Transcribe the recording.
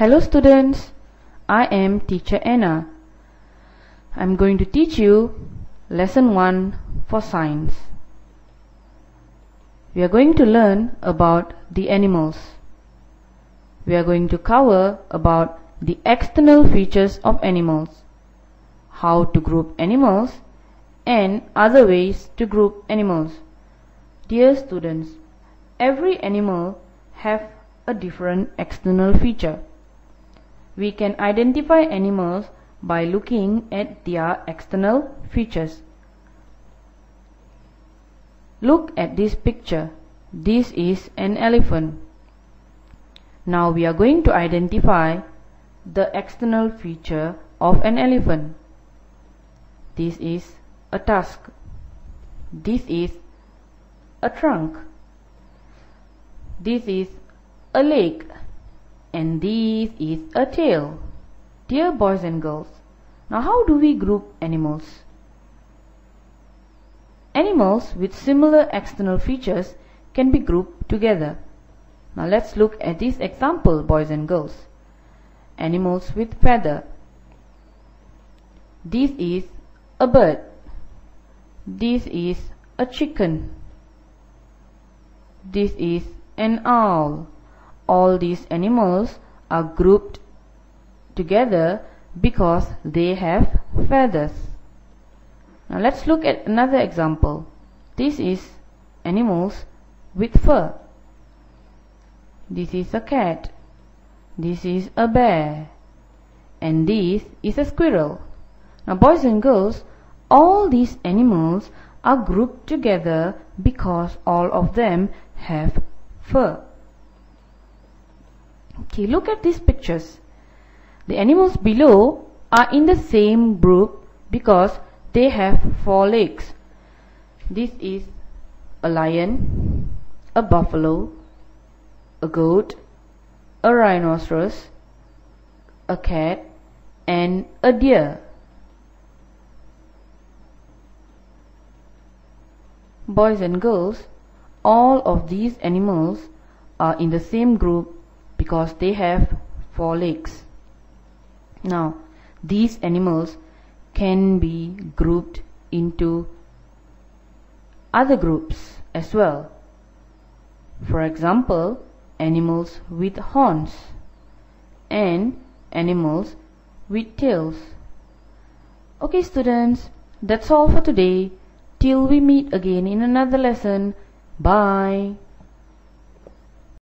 Hello students, I am teacher Anna. I'm going to teach you lesson 1 for science. We are going to learn about the animals. We are going to cover about the external features of animals, how to group animals and other ways to group animals. Dear students, every animal have a different external feature. We can identify animals by looking at their external features. Look at this picture. This is an elephant. Now we are going to identify the external feature of an elephant. This is a tusk. This is a trunk. This is a leg. And this is a tail. Dear boys and girls, now how do we group animals? Animals with similar external features can be grouped together. Now let's look at this example boys and girls. Animals with feather. This is a bird. This is a chicken. This is an owl. All these animals are grouped together because they have feathers. Now let's look at another example. This is animals with fur. This is a cat. This is a bear. And this is a squirrel. Now boys and girls, all these animals are grouped together because all of them have fur. Okay, look at these pictures. The animals below are in the same group because they have four legs. This is a lion, a buffalo, a goat, a rhinoceros, a cat, and a deer. Boys and girls, all of these animals are in the same group because they have four legs. Now, these animals can be grouped into other groups as well. For example, animals with horns and animals with tails. Okay students, that's all for today. Till we meet again in another lesson. Bye.